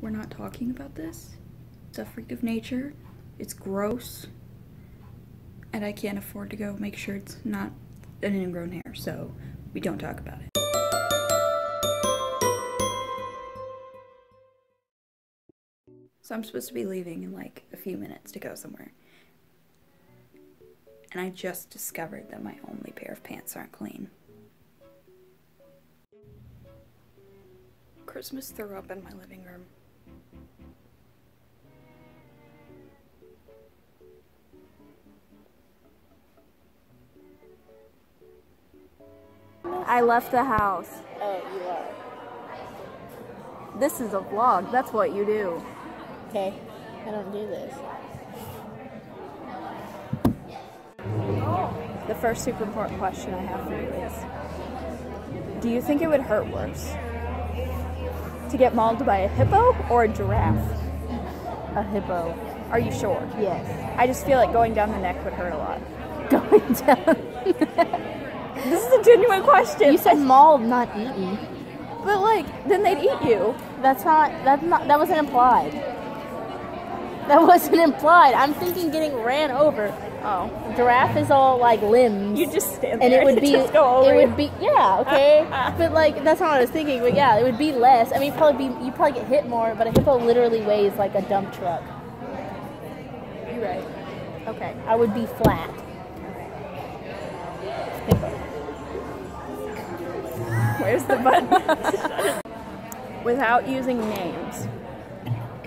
we're not talking about this. It's a freak of nature. It's gross. And I can't afford to go make sure it's not an ingrown hair, so we don't talk about it. So I'm supposed to be leaving in like a few minutes to go somewhere. And I just discovered that my only pair of pants aren't clean. Christmas threw up in my living room. I left the house. Oh, you are. This is a vlog. That's what you do. Okay. I don't do this. The first super important question I have for you is Do you think it would hurt worse to get mauled by a hippo or a giraffe? A hippo. Are you sure? Yes. I just feel like going down the neck would hurt a lot. Going down. This is a genuine question. you said mauled, not eaten. but like, then they'd eat you. That's not. That's not. That wasn't implied. That wasn't implied. I'm thinking getting ran over. Oh, Giraffe is all like limbs. you just stand and there it would be just go over it you. would be yeah okay uh, uh. but like that's not what I was thinking but yeah it would be less I mean probably be you probably get hit more but a hippo literally weighs like a dump truck You're right. okay I would be flat Where's the button? Without using names,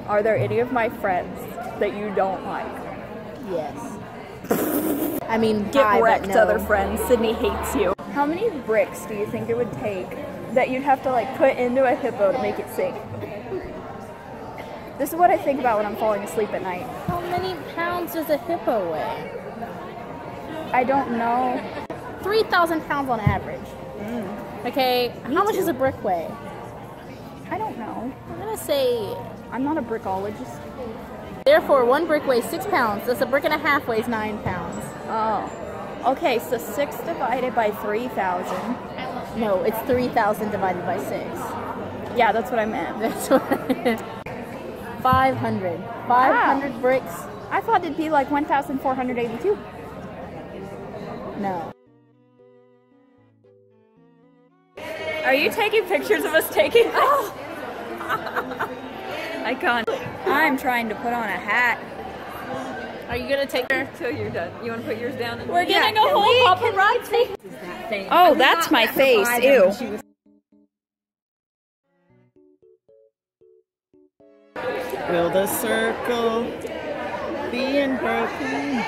are there any of my friends that you don't like? yes I mean Get but wrecked, no. other friends. Sydney hates you. How many bricks do you think it would take that you'd have to like put into a hippo to make it sink? This is what I think about when I'm falling asleep at night. how many pounds does a hippo weigh I don't know. 3,000 pounds on average mm. okay how much does a brick weigh I don't know. I'm gonna say I'm not a brickologist. therefore one brick weighs six pounds thus a brick and a half weighs nine pounds Oh. Okay, so six divided by three thousand. no it's 3,000 divided by six Yeah, that's what I meant. That's what. i 500. 500 ah. bricks? I thought it'd be like one thousand four hundred eighty-two. No. Are you taking pictures of us taking? I can't. I'm trying to put on a hat. Are you gonna take her? Till you're done. You want to put yours down? And We're getting a can whole we- paparazzi. Oh, that's my face. Ew. Build a circle, being broken.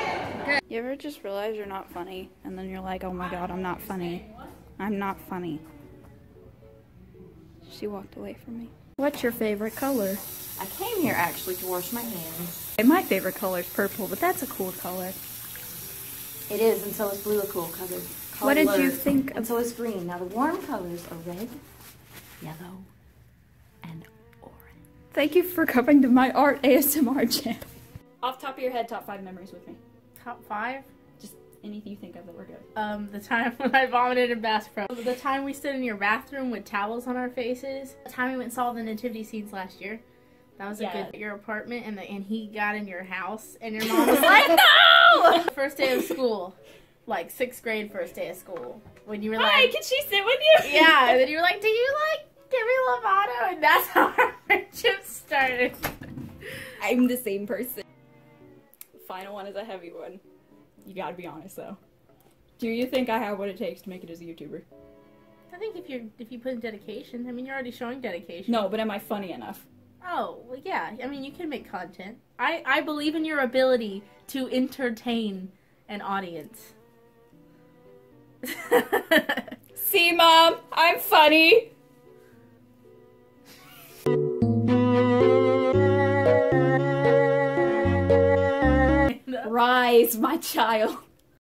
You ever just realize you're not funny and then you're like, oh my god, I'm not funny. I'm not funny. She walked away from me. What's your favorite color? I came here actually to wash my hands. Okay, my favorite color is purple, but that's a cool color. It is, and so is blue a cool color. What did you color. think And so is green. Now the warm colors are red, yellow, and orange. Thank you for coming to my art ASMR channel. Off top of your head, top five memories with me. Top five? Anything you think of that we're good. Um, the time when I vomited in Bass Pro. The time we stood in your bathroom with towels on our faces. The time we went and saw the nativity scenes last year. That was a Yeah. good. Your apartment and the, and he got in your house and your mom was like, no! First day of school, like sixth grade, first day of school, when you were like, Hi, can she sit with you? yeah, and then you were like, do you like Demi Lovato? And that's how our friendship started. I'm the same person. Final one is a heavy one. You gotta be honest though. Do you think I have what it takes to make it as a YouTuber? I think if you if you put in dedication, I mean, you're already showing dedication. No, but am I funny enough? Oh, well, yeah. I mean, you can make content. I, I believe in your ability to entertain an audience. See, mom, I'm funny. Rise, my child.